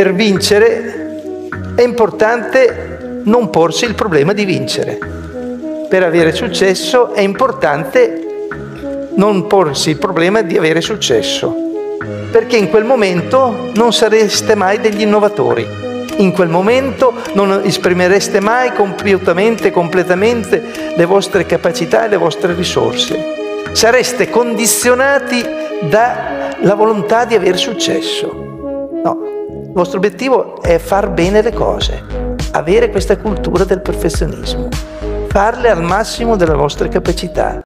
Per vincere è importante non porsi il problema di vincere. Per avere successo è importante non porsi il problema di avere successo, perché in quel momento non sareste mai degli innovatori. In quel momento non esprimereste mai compiutamente, completamente le vostre capacità e le vostre risorse. Sareste condizionati dalla volontà di avere successo. Il vostro obiettivo è far bene le cose, avere questa cultura del perfezionismo, farle al massimo delle vostre capacità.